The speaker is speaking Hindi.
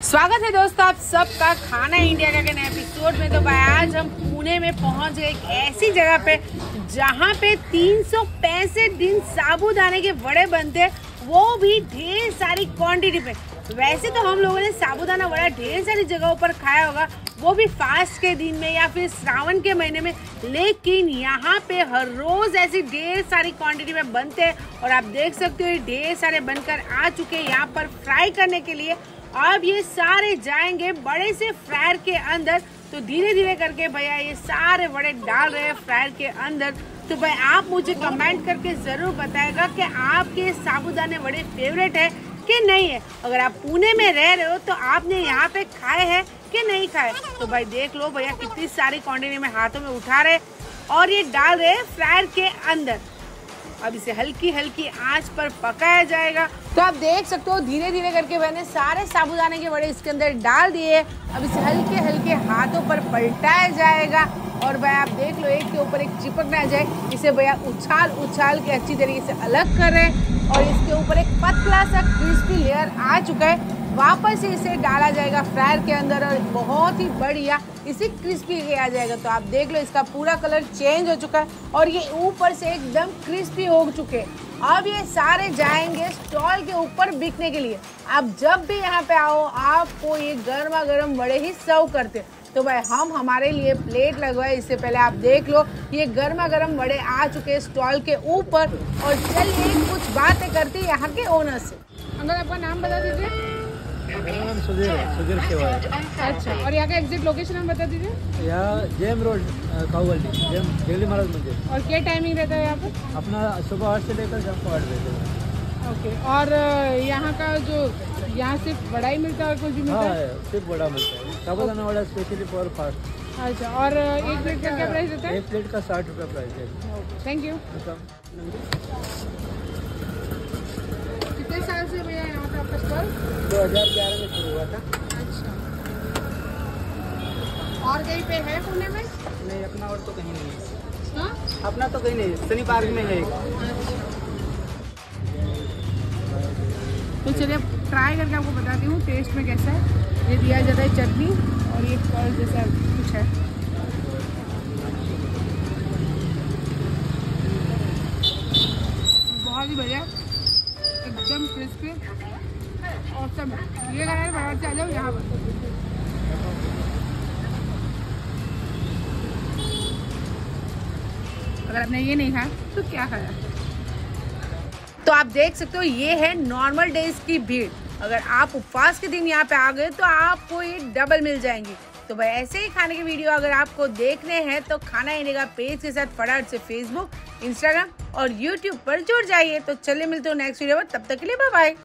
स्वागत है दोस्तों आप सबका खाना इंडिया का नए एपिसोड में। तो भाई, आज हम पुणे में पहुँच गए एक ऐसी जगह पे जहाँ पे तीन सौ पैंसठ दिन साबुदाने के वड़े बनते हैं। वो भी ढेर सारी क्वांटिटी पे। वैसे तो हम लोगों ने साबुदाना वड़ा ढेर सारी जगहों पर खाया होगा। वो भी फास्ट के दिन में या फिर श्रावण के महीने में। लेकिन यहाँ पे हर रोज ऐसी ढेर सारी क्वांटिटी में बनते हैं। और आप देख सकते हो ढेर सारे बनकर आ चुके हैं। यहाँ पर फ्राई करने के लिए अब ये सारे जाएँगे बड़े से फ्रायर के अंदर। तो धीरे धीरे करके भैया ये सारे बड़े डाल रहे हैं फ्रायर के अंदर। तो भाई आप मुझे कमेंट करके ज़रूर बताएगा कि आपके साबुदाने बड़े फेवरेट है कि नहीं है। अगर आप पुणे में रह रहे हो तो आपने यहाँ पे खाए हैं कि नहीं खाए? तो भाई देख लो भैया कितनी सारी क्वान्टिटी में हाथों में उठा रहे और ये डाल रहे फ्रायर के अंदर। अब इसे हल्की हल्की आँच पर पकाया जाएगा। तो आप देख सकते हो धीरे धीरे करके मैंने सारे साबुदाने के बड़े इसके अंदर डाल दिए अब इसे हल्के हल्के हाथों पर पलटाया जाएगा और भाई आप देख लो, एक के ऊपर एक चिपक ना जाए। इसे भैया उछाल उछाल के अच्छी तरीके से अलग कर और इसके ऊपर एक पतला सा क्रिस्पी लेयर आ चुका है। वापस इसे डाला जाएगा फ्रायर के अंदर और बहुत ही बढ़िया इसे क्रिस्पी किया जाएगा। तो आप देख लो, इसका पूरा कलर चेंज हो चुका है और ये ऊपर से एकदम क्रिस्पी हो चुके अब ये सारे जाएँगे स्टॉल के ऊपर बिकने के लिए। आप जब भी यहाँ पे आओ, आपको ये गर्मा गर्म बड़े ही सर्व करते तो भाई, हम हमारे लिए प्लेट लगवाए, इससे पहले आप देख लो, ये गर्मा गर्म बड़े आ चुके स्टॉल के ऊपर। और चलिए कुछ बातें करते यहाँ के ओनर से। अगर आपका नाम बता दीजिए। मेरा नाम सुधीर सुधीर सेवा अच्छा और यहाँ का एग्जैक्ट लोकेशन हम बता दीजिए। यहाँ जेम रोड काउगल्टी जेम दिल्ली महाराज मंदिर। और क्या टाइमिंग रहता है यहाँ पर? अपना सुबह आठ से लेकर शाम को आठ बजे तक। ओके और यहाँ का जो यहाँ सिर्फ़ बड़ा ही मिलता है और कुछ भी मिलता हाँ? है सिर्फ़ बड़ा मिलता है। Sabudana vada specially for fast अच्छा और एक प्लेट का क्या प्राइस रहता है? एक प्लेट का साठ रुपये प्राइस है। थैंक यू कितने साल से भैया यहाँ पे आपका स्टॉल दो हज़ार ग्यारह में शुरू हुआ था अच्छा। और कहीं पे है पुणे में? नहीं अपना और तो कहीं नहीं है। हाँ? अपना तो कहीं नहीं है सनी पार्क में है तो चलिए ट्राई करके आपको बताती हूँ टेस्ट में कैसा है। ये दिया जाता है चटनी और ये कर्ल जैसा कुछ है। बहुत ही बढ़िया एकदम क्रिस्पी सब ये बाहर से आ जाओ यहाँ पर। अगर आपने ये नहीं खाया तो क्या खाया? तो आप देख सकते हो, ये है नॉर्मल डेज़ की भीड़। अगर आप उपवास के दिन यहाँ पे आ गए तो आपको ये डबल मिल जाएँगी। तो भाई, ऐसे ही खाने के वीडियो अगर आपको देखने हैं तो खाना इंडिया का पेज के साथ फटाफट से फेसबुक इंस्टाग्राम और यूट्यूब पर जुड़ जाइए। तो चलिए मिलते हो नेक्स्ट वीडियो में, तब तक के लिए बाय